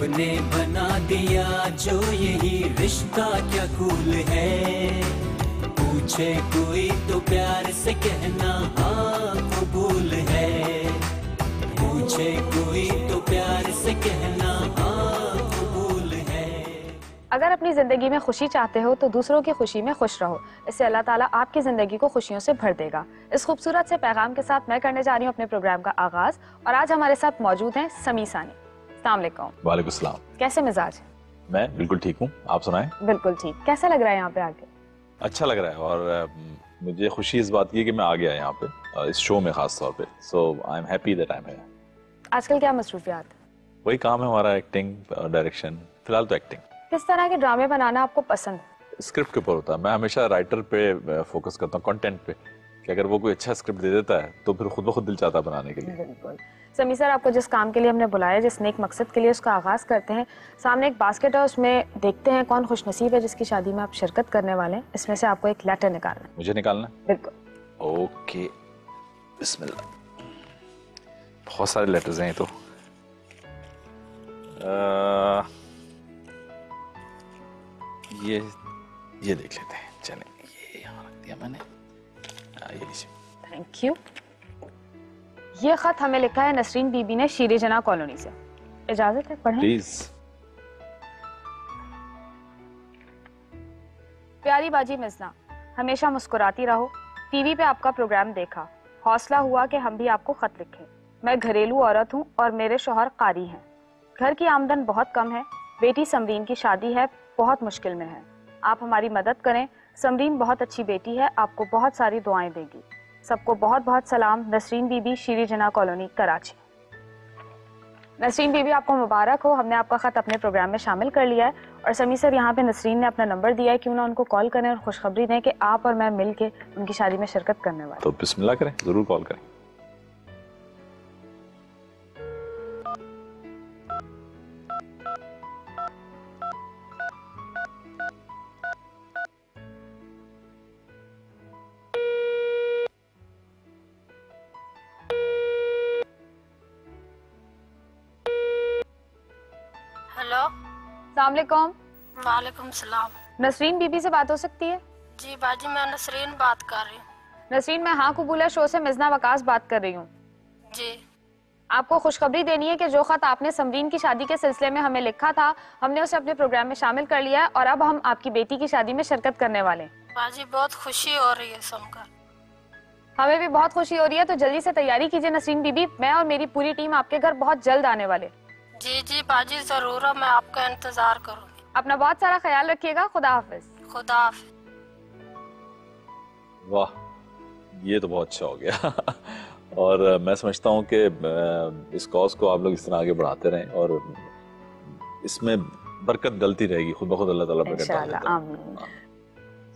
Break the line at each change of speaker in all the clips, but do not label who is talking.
रब ने बना दिया, जो यही रिश्ता क्या कूल है? पूछे कोई तो प्यार से कहना हाँ कबूल है। पूछे कोई तो प्यार से कहना हाँ
अगर अपनी ज़िंदगी में खुशी चाहते हो तो दूसरों की खुशी में खुश रहो। इससे अल्लाह ताला आपकी ज़िंदगी को खुशियों से भर देगा। इस खूबसूरत से पैगाम के साथ मैं करने जा रही हूँ अपने प्रोग्राम का आगाज़, और आज हमारे साथ मौजूद हैं समी सानी।
वालेकुम
कैसे मिजाज?
मैं बिल्कुल ठीक हूँ। आप सुनाएँ?
बिल्कुल ठीक। कैसा लग रहा है यहाँ पे आके?
अच्छा लग रहा है और मुझे खुशी इस बात की कि मैं आ गया यहाँ पे इस शो में खास तौर पे। So I am happy that I am here
आजकल क्या मसरूफियात?
वही काम है हमारा एक्टिंग डायरेक्शन फ़िलहाल तो एक्टिंग
किस तरह के ड्रामे बनाना आपको पसंद?
स्क्रिप्ट के ऊपर होता है। मैं हमेशा राइटर पे फोकस करता हूँ कंटेंट पे। कि अगर वो कोई अच्छा स्क्रिप्ट दे देता है तो फिर खुद ब खुद दिल चाहता बनाने के लिए।
बिल्कुल। समी सर आपको जिस काम के लिए हमने बुलाया जिस नेक मकसद के लिए उसका आगाज़ करते हैं सामने एक बास्केट है उसमें देखते हैं कौन खुशनसीब है जिसकी शादी में आप शिरकत करने वाले हैं। इसमें से आपको एक लेटर निकालना है।
मुझे निकालना
बिल्कुल।
ओके। बिस्मिल्लाह। बहुत सारे लेटर्स हैं तो। अ, ये ये देख लेते हैं। चलें ये यहाँ रख दिया मैंने। ये लीजिए
थैंक यू ये खत हमें लिखा है नसरीन बीबी ने शीरे जना कॉलोनी से। इजाज़त है पढ़ें।
प्लीज़
प्यारी बाजी मिजना हमेशा मुस्कुराती रहो। टीवी पे आपका प्रोग्राम देखा। हौसला हुआ कि हम भी आपको खत लिखें। मैं घरेलू औरत हूँ और मेरे शोहर कारी हैं। घर की आमदन बहुत कम है। बेटी समरीन की शादी है बहुत मुश्किल में है। आप हमारी मदद करें समरीन बहुत अच्छी बेटी है, आपको बहुत सारी दुआएँ देगी। सबको बहुत बहुत सलाम, नसरीन बीबी, शीरी जना कॉलोनी, कराची। नसरीन बीबी, आपको मुबारक हो। हमने आपका खत अपने प्रोग्राम में शामिल कर लिया है और समी सर, यहाँ पे नसरीन ने अपना नंबर दिया है क्यों ना उनको कॉल करें और खुशखबरी दें कि आप और मैं मिल के उनकी शादी में शिरकत करने वाले
तो बिस्मिल्लाह करें, ज़रूर कॉल करें।
वालेकुम सलाम।
नसरीन बीबी से बात हो सकती है?
जी बाजी मैं नसरीन बात कर रही हूँ।
नसरीन मैं हाँ कबूला शो से मिजना वकास बात कर रही हूँ।
जी।
आपको खुशखबरी देनी है कि जो खत आपने समरीन की शादी के सिलसिले में हमें लिखा था हमने उसे अपने प्रोग्राम में शामिल कर लिया है और अब हम आपकी बेटी की शादी में शिरकत करने वाले
बाजी बहुत खुशी हो रही है सुनकर।
हमें भी बहुत खुशी हो रही है तो जल्दी से तैयारी कीजिए नसरीन बीबी। मैं और मेरी पूरी टीम आपके घर बहुत जल्द आने वाले
जी जी बाजी ज़रूर है, मैं आपका इंतज़ार करूँगी।
अपना बहुत सारा ख्याल रखिएगा खुदा हाफिज।
खुदा हाफिज।
वाह ये तो बहुत अच्छा हो गया। और मैं समझता हूँ कि इस कॉज को आप लोग इस तरह आगे बढ़ाते रहें और इसमें बरकत डलती रहेगी। खुद ब खुद अल्लाह ताला बरकत डाल
इंशाल्लाह आमीन।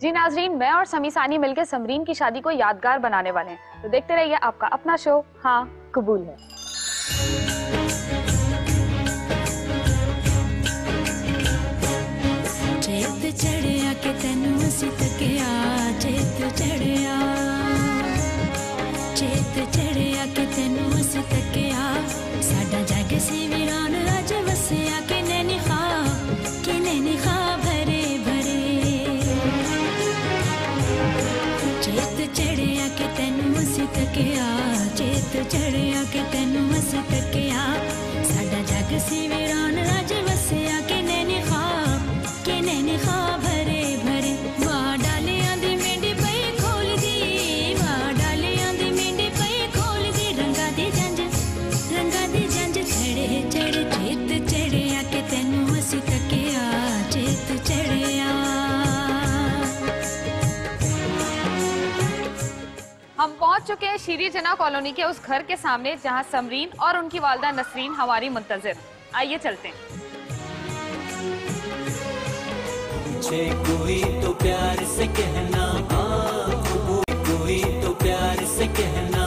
जी नाजरीन मैं और समी सानी मिलकर समरीन की शादी को यादगार बनाने वाले हैं। तो देखते रहिए आपका अपना शो हाँ कबूल है। सकिया साडा जग सीवे शीरी जना कॉलोनी के उस घर के सामने, जहाँ समरीन और उनकी वालदा नसरीन हमारी मुंतजर। आइए चलते हैं।
कोई तो प्यार से कहना हाँ कोई तो प्यार से कहना।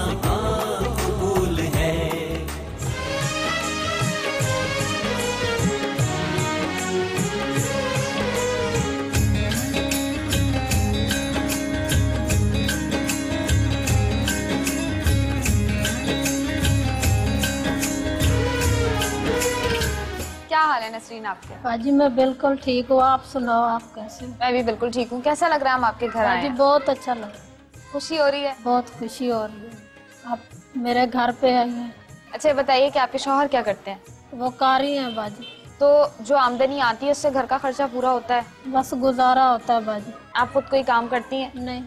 है
नसरीन आपके।
बाजी मैं बिल्कुल ठीक हूँ। आप सुनाओ आप कैसे
मैं भी बिल्कुल ठीक हूँ। कैसा लग रहा है हम आपके घर आए?
बाजी बहुत अच्छा लग रहा है।
खुशी हो रही है?
बहुत खुशी हो रही है। आप मेरे घर पे आई हैं।
अच्छा बताइए कि आपके शोहर क्या करते हैं?
वो कारी हैं बाजी
तो जो आमदनी आती है उससे घर का खर्चा पूरा होता है?
बस गुजारा होता है बाजी
आप खुद कोई काम करती हैं?
नहीं।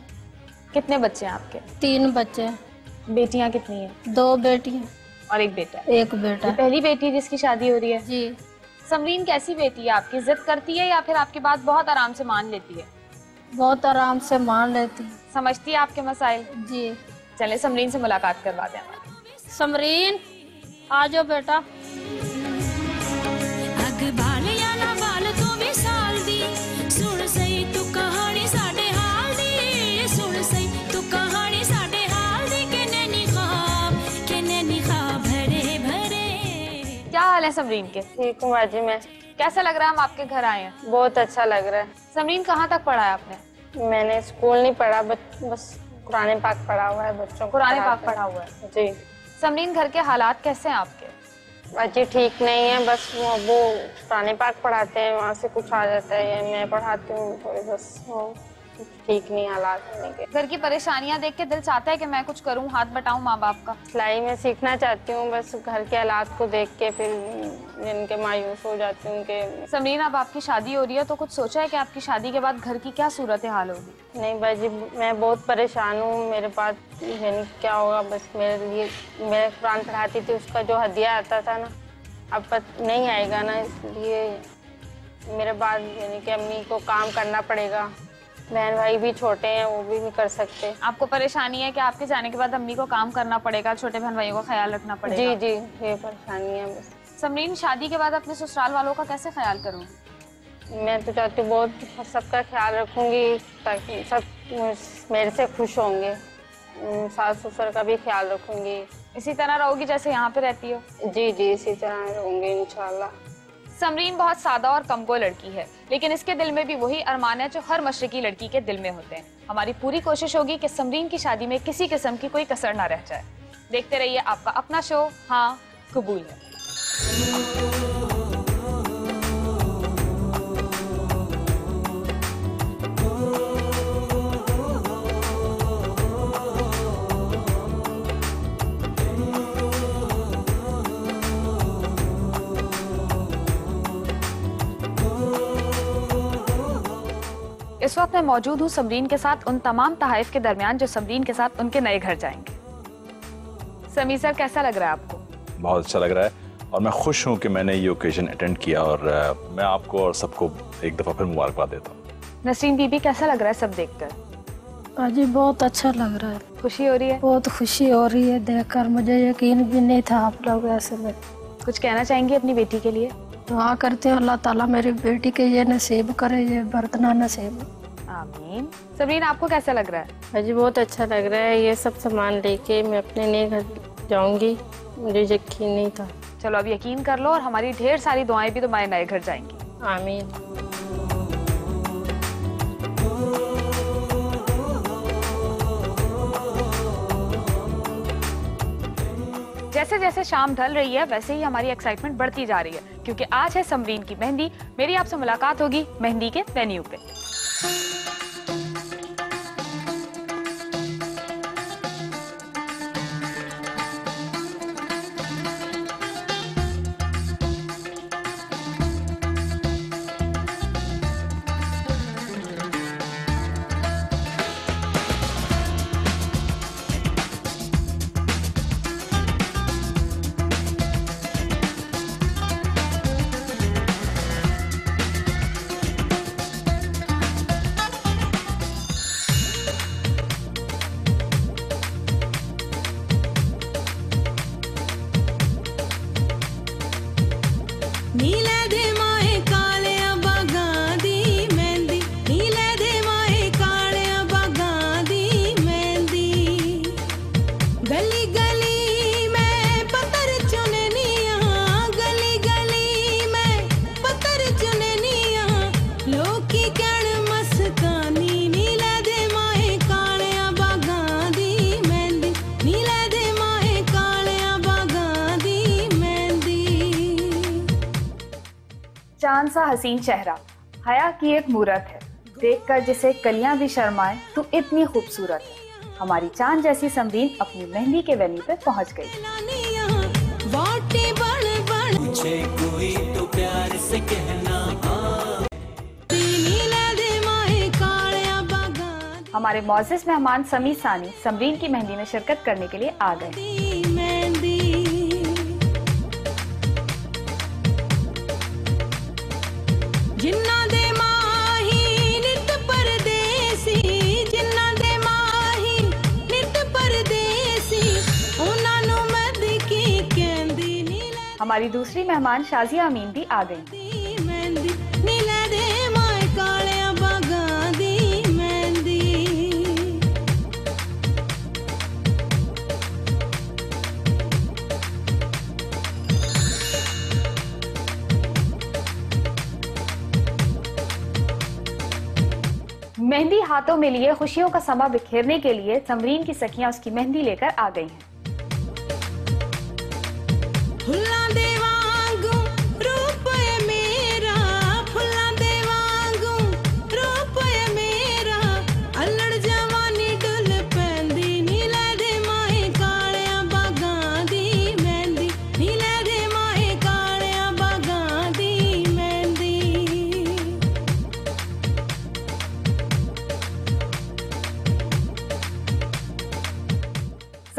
कितने बच्चे हैं आपके?
तीन बच्चे हैं।
बेटियाँ कितनी हैं?
दो बेटियाँ।
और एक बेटा।
एक बेटा।
पहली बेटी जिसकी शादी हो रही है?
जी।
समरीन कैसी बेटी है? आपकी जिद करती है या फिर आपकी बात बहुत आराम से मान लेती है?
बहुत आराम से मान लेती है।
समझती है आपके मसाइल?
जी।
चले समरीन से मुलाकात करवा दे।
समरीन आ जाओ बेटा।
क्या हाल है समरीन के?
ठीक हूँ बाजी मैं।
कैसा लग रहा है हम आपके घर आए हैं?
बहुत अच्छा लग रहा है।
समरीन कहाँ तक पढ़ा है आपने?
मैंने स्कूल नहीं पढ़ा बस बस कुरान पाक पढ़ा हुआ है बच्चों को
कुरान पाक पढ़ा हुआ है?
जी।
समरीन घर के हालात कैसे हैं आपके?
बाजी ठीक नहीं है बस वो वो कुरान पाक पढ़ाते हैं वहाँ से कुछ आ जाता है मैं पढ़ाती हूँ थोड़ी बस वो ठीक नहीं हालात होने के।
घर की परेशानियाँ देख के दिल चाहता है कि मैं कुछ करूँ हाथ बटाऊँ माँ बाप का।
सिलाई में सीखना चाहती हूँ बस घर के हालात को देख के फिर जिनके मायूस हो जाती हूँ कि
समरीन अब आपकी शादी हो रही है तो कुछ सोचा है कि आपकी शादी के बाद घर की क्या सूरत हाल होगी?
नहीं बाजी मैं बहुत परेशान हूँ मेरे पास यानी क्या होगा बस मेरे लिए मैं कुरान पढ़ाती थी उसका जो हदिया आता था ना अब पत नहीं आएगा ना इसलिए मेरे बाद यानी कि अम्मी को काम करना पड़ेगा। बहन भाई भी छोटे हैं वो भी नहीं कर सकते।
आपको परेशानी है कि आपके जाने के बाद अम्मी को काम करना पड़ेगा छोटे बहन भाइयों का ख्याल रखना पड़ेगा?
जी जी ये परेशानी है बस।
समरीन शादी के बाद अपने ससुराल वालों का कैसे ख्याल करूँ?
मैं तो चाहती हूँ बहुत सबका ख्याल रखूँगी ताकि सब मेरे से खुश होंगे। सास ससुर का भी ख्याल रखूँगी।
इसी तरह रहोगी जैसे यहाँ पे रहती हो?
जी जी इसी तरह रहूँगी इंशाल्लाह।
समरीन बहुत सादा और कमगो लड़की है, लेकिन इसके दिल में भी वही अरमान है जो हर मशरकी लड़की के दिल में होते हैं। हमारी पूरी कोशिश होगी कि समरीन की शादी में किसी किस्म की कोई कसर ना रह जाए। देखते रहिए आपका अपना शो हाँ कबूल है। इस वक्त मैं मौजूद हूँ समरीन के साथ उन तमाम तहाइफ के दरमियान जो समरीन के साथ उनके नए घर जाएँगे। समीर सर कैसा लग रहा है आपको?
बहुत अच्छा लग रहा है और मैं खुश हूँ कि मैंने ये ओकेजन अटेंड किया और मैं आपको और सबको एक दफ़ा फिर मुबारकबाद देता हूँ।
नसरीन बीबी कैसा लग रहा है सब देखकर?
बाजी बहुत अच्छा लग रहा है।
खुशी हो रही है?
बहुत खुशी हो रही है देखकर मुझे यकीन भी नहीं था आप लोग ऐसे में।
कुछ कहना चाहेंगे अपनी बेटी के लिए?
दुआ करते हैं अल्लाह ताला मेरी बेटी के ये नसीब करे ये बरतना नसीब।
आमीन। समरीन आपको कैसा लग रहा है?
मुझे बहुत अच्छा लग रहा है। ये सब सामान लेके मैं अपने नए घर जाऊँगी। मुझे यकीन नहीं था।
चलो अब यकीन कर लो और हमारी ढेर सारी दुआएँ भी तुम्हारे नए घर जाएँगी।
आमीन।
जैसे जैसे शाम ढल रही है वैसे ही हमारी एक्साइटमेंट बढ़ती जा रही है। क्योंकि आज है समरीन की मेहंदी। मेरी आपसे मुलाकात होगी मेहंदी के वेन्यू पे। सा हसीन चेहरा हया की एक मूरत है। देखकर जिसे कलियाँ भी शर्माए तू इतनी खूबसूरत है। हमारी चाँद जैसी समरीन अपनी मेहंदी के वेन्यू पे पहुँच गई।
तो प्यार से कहना हाँ।
हमारे मोजिस मेहमान समी सानी समरीन की मेहंदी में शिरकत करने के लिए आ गए। हमारी दूसरी मेहमान शाजिया अमीन भी आ गई। मेहंदी हाथों में लिए खुशियों का समा बिखेरने के लिए समरीन की सखियाँ उसकी मेहंदी लेकर आ गई हैं।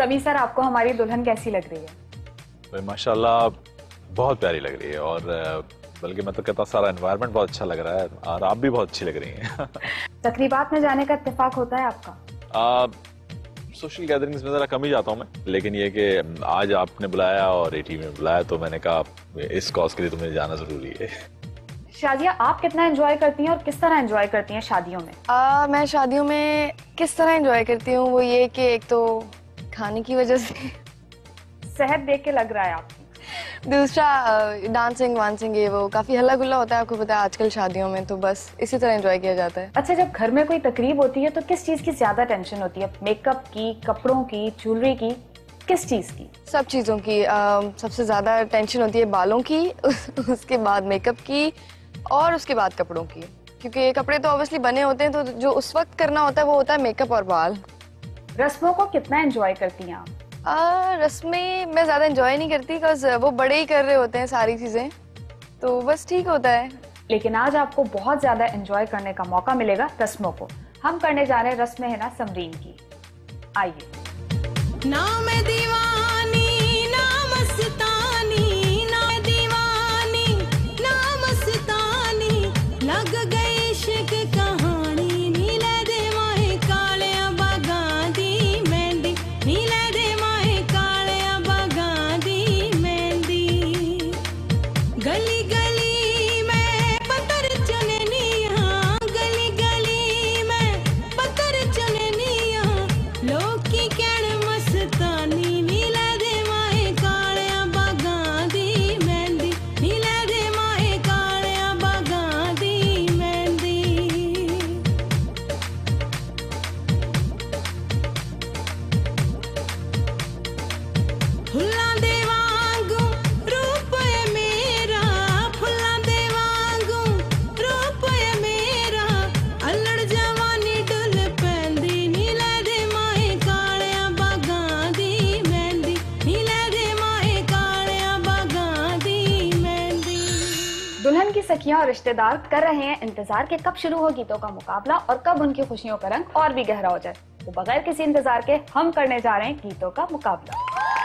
समी सर आपको हमारी दुल्हन कैसी लग रही है?
भाई माशाल्लाह बहुत प्यारी लग रही है और बल्कि मैं तो कहता सारा एनवायरनमेंट बहुत अच्छा लग रहा है और आप भी बहुत अच्छी लग रही हैं।
तकरीबात में जाने का इत्तेफाक होता है आपका?
सोशल गैदरिंग्स में ज़रा कम ही जाता हूँ मैं लेकिन ये कि आज आपने बुलाया और एटी में बुलाया तो मैंने कहा इस कॉज के लिए तो मुझे जाना ज़रूरी है।
शाजिया आप कितना एंजॉय करती हैं और किस तरह एंजॉय करती हैं शादियों में?
आ, मैं शादियों में किस तरह एंजॉय करती हूँ वो ये कि एक तो खाने की वजह से।
सेहत देख के लग रहा है आपकी।
दूसरा डांसिंग वांसिंग ये वो काफ़ी हल्ला गुल्ला होता है आपको पता है आजकल शादियों में तो बस इसी तरह एंजॉय किया जाता है।
अच्छा जब घर में कोई तकरीब होती है तो किस चीज़ की ज़्यादा टेंशन होती है? मेकअप की कपड़ों की ज्वेलरी की किस चीज़ की?
सब चीज़ों की आ, सबसे ज़्यादा टेंशन होती है बालों की उसके बाद मेकअप की और उसके बाद कपड़ों की। क्योंकि कपड़े तो ऑब्वियसली बने होते हैं तो जो उस वक्त करना होता है वो होता है मेकअप और बाल।
रस्मों को कितना एंजॉय करती हैं आप?
आ, रस्में मैं ज़्यादा एंजॉय नहीं करती बिकॉज़ वो बड़े ही कर रहे होते हैं सारी चीज़ें। तो बस ठीक होता है।
लेकिन आज आपको बहुत ज़्यादा एंजॉय करने का मौका मिलेगा रस्मों को। हम करने जा रहे हैं रस्म है ना समरीन की। आइए।
ना मैं दीवानी।
रिश्तेदार कर रहे हैं, इंतज़ार के कब शुरू हो गीतों का मुकाबला और कब उनकी खुशियों का रंग और भी गहरा हो जाए। तो बगैर किसी इंतज़ार के हम करने जा रहे हैं गीतों का मुकाबला।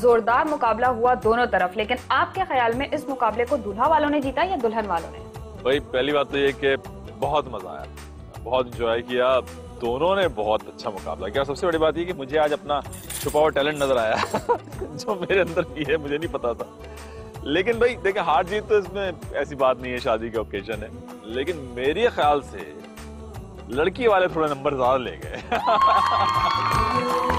जोरदार मुकाबला हुआ दोनों तरफ़। लेकिन आपके ख्याल में इस मुकाबले को दूल्हा वालों ने जीता या दुल्हन वालों ने?
भाई, पहली बात तो ये कि बहुत मज़ा आया। बहुत इंजॉय किया। दोनों ने बहुत अच्छा मुकाबला किया। सबसे बड़ी बात ये कि मुझे आज अपना छुपा हुआ टैलेंट नज़र आया। जो मेरे अंदर भी है, मुझे नहीं पता था। लेकिन भाई, देखिए, हार जीत तो इसमें ऐसी बात नहीं है, शादी के ओकेजन है। लेकिन मेरे ख्याल से लड़की वाले थोड़े नंबर ज़्यादा ले गए।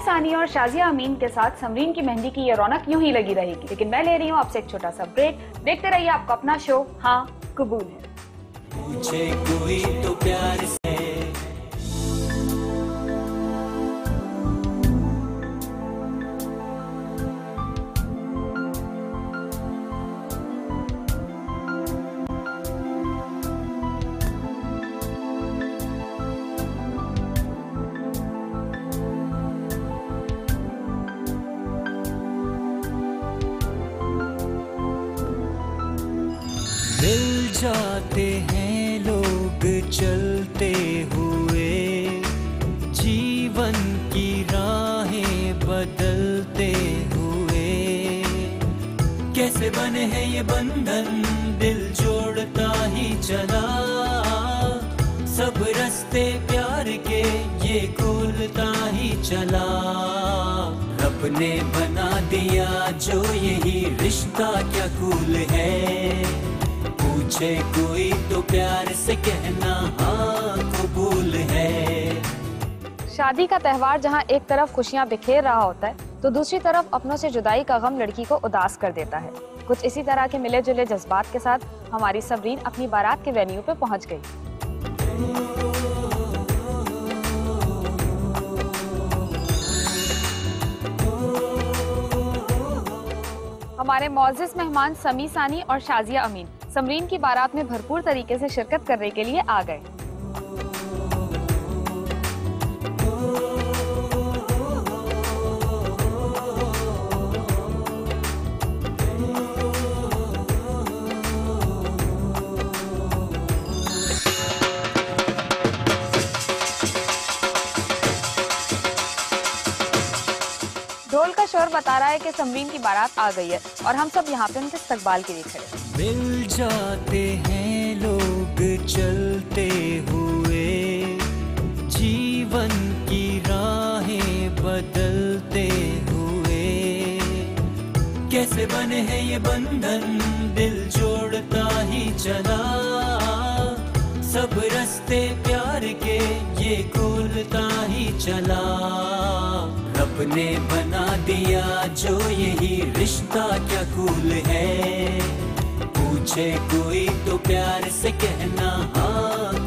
समी सानी और शाजिया अमीन के साथ समरीन की मेहंदी की ये रौनक यूँ ही लगी रहेगी। लेकिन मैं ले रही हूँ आपसे एक छोटा सा ब्रेक देखते रहिए आपका अपना शो हाँ कबूल है।
मिल जाते हैं लोग चलते हुए। जीवन की राहें बदलते हुए। कैसे बने हैं ये बंधन? दिल जोड़ता ही चला। सब रास्ते प्यार के ये खोलता ही चला। रब ने बना दिया जो यही रिश्ता क्या कूल है। पूछे कोई तो प्यार से कहना हाँ कबूल है।
शादी का त्योहार जहाँ एक तरफ़ खुशियाँ बिखेर रहा होता है तो दूसरी तरफ़ अपनों से जुदाई का गम लड़की को उदास कर देता है। कुछ इसी तरह के मिले जुले जज्बात के साथ हमारी सबरीन अपनी बारात के वेन्यू पे पहुँच गई। हमारे मोजिस मेहमान समी सानी और शाजिया अमीन। समरीन की बारात में भरपूर तरीके से शिरकत करने के लिए आ गए ढोल का शोर बता रहा है कि समरीन की बारात आ गई है और हम सब यहाँ पे उनके इस्तकबाल के लिए खड़े हैं।
मिल जाते हैं लोग चलते हुए। जीवन की राहें बदलते हुए। कैसे बने हैं ये बंधन? दिल जोड़ता ही चला। सब रस्ते प्यार के, ये खोलता ही चला। रब ने बना दिया जो यही रिश्ता क्या कूल है। पूछे कोई तो प्यार से कहना हाँ।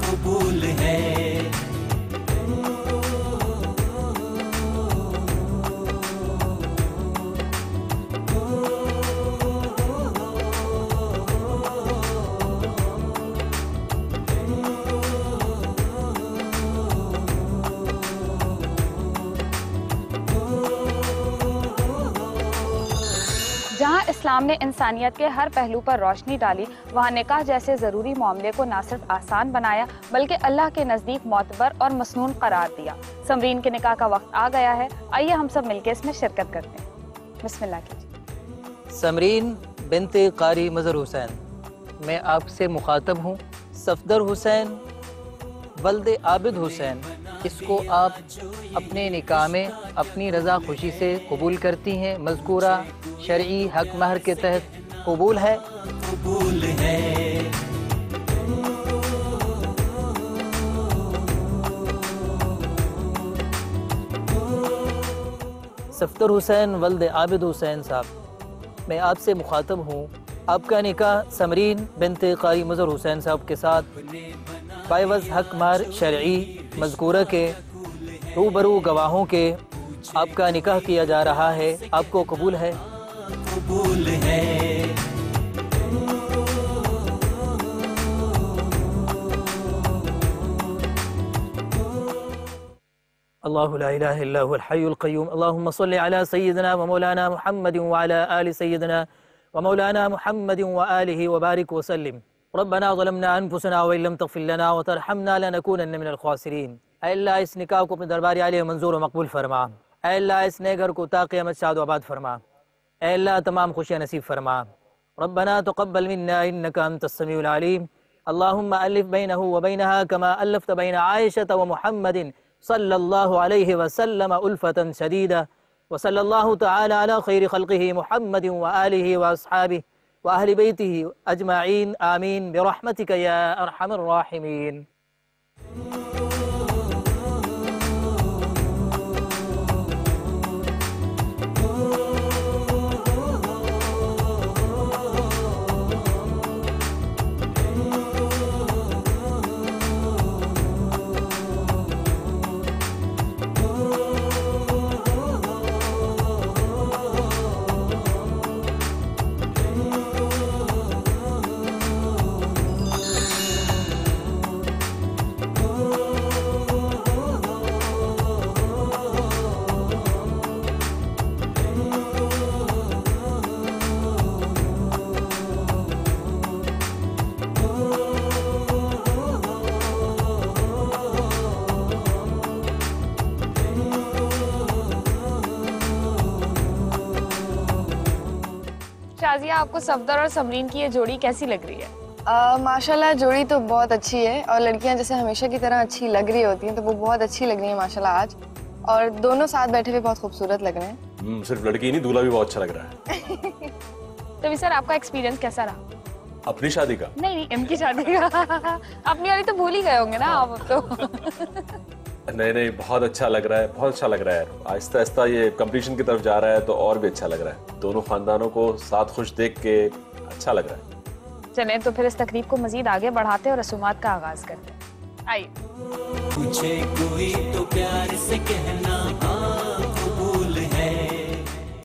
इस्लाम ने इंसानियत के हर पहलू पर रोशनी डाली। वहाँ निकाह जैसे ज़रूरी मामले को न सिर्फ़ आसान बनाया, बल्कि अल्लाह के नज़दीक मोतबर और मसनून करार दिया। समरीन के निकाह का वक्त आ गया है। आइए हम सब मिलकर इसमें शिरकत करते हैं। बिस्मिल्लाह
समरीन बिनत कारी मज़र हुसैन। मैं आपसे मुखातब हूँ। सफदर हुसैन वल्द आबिद हुसैन। इसको आप अपने निकाह में अपनी रज़ा खुशी से कबूल करती हैं। मजकूरा शर्ई हक महर के तहत कबूल है। सफदर हुसैन, वल्द आबिद हुसैन साहब, मैं आपसे मुखातब हूँ। आपका निकाह समरीन बिनते कारी मजर हुसैन साहब के साथ बावज हक मार शरई मजकूरा के रूबरू गवाहों के आपका निकाह किया जा रहा है। आपको कबूल है?
कबूल है।
अल्लाहु ला इलाहा इल्ला हुवल हय्युल क़य्यूम। अल्लाहुम्मा सल्लि अला सय्यिदिना व मौलाना मुहम्मद व अला आलि सय्यिदिना व मौलाना मुहम्मद व आलिहि व बारिक व सल्लिम। रब्बना ज़लमना अनफुसना व इल्लम तग़फिर लना व तरहमना लनकूनन्न मिनल ख़ासिरीन ऐ अल्लाह इस निकाह को अपने दरबार आलिया मंजूर व मकबूल फरमा ऐ अल्लाह इस नए घर को ता क़यामत शाद व आबाद फरमा ऐ अल्लाह तमाम खुशियाँ नसीब फरमा रब्बना तक़ब्बल मिन्ना इन्नका अंतस समीउल अलीम अल्लाहुम्मा अलिफ बैनहु व बैनहा कमा अल्लफ़्त बैन आयशा व मुहम्मदिन सल्लल्लाहु अलैहि वसल्लम उल्फतन शदीदा व सल्लल्लाहु तआला अला खैरि खल्क़िहि मुहम्मद व आलिहि व अस्हाबिहि व अहलि बैतिहि अजमईन
शाजिया आपको सफदर और समरीन की ये जोड़ी कैसी लग रही है?
माशाल्लाह जोड़ी तो बहुत अच्छी है और लड़कियाँ जैसे हमेशा की तरह अच्छी लग रही होती हैं तो वो बहुत अच्छी लग रही है माशाल्लाह आज। और दोनों साथ बैठे हुए बहुत खूबसूरत लग रहे हैं।
हम्म, सिर्फ़ लड़की नहीं दूल्हा भी बहुत अच्छा लग रहा है।
तो भी सर आपका एक्सपीरियंस कैसा रहा?
अपनी शादी का?
नहीं नहीं इनकी शादी का। अपनी वाली तो भूल ही गए होंगे ना आप अब तो।
नहीं नहीं बहुत अच्छा लग रहा है बहुत अच्छा लग रहा है। आहिस्ता आहिस्ता ये कंपटीशन की तरफ़ जा रहा है तो और भी अच्छा लग रहा है। दोनों खानदानों को साथ खुश देख के अच्छा लग रहा है।
चलें तो फिर इस तकरीब को मजीद आगे बढ़ाते और रसूमात का आगाज़ करते हैं। आइए।
पूछे कोई तो प्यार से कहना हाँ।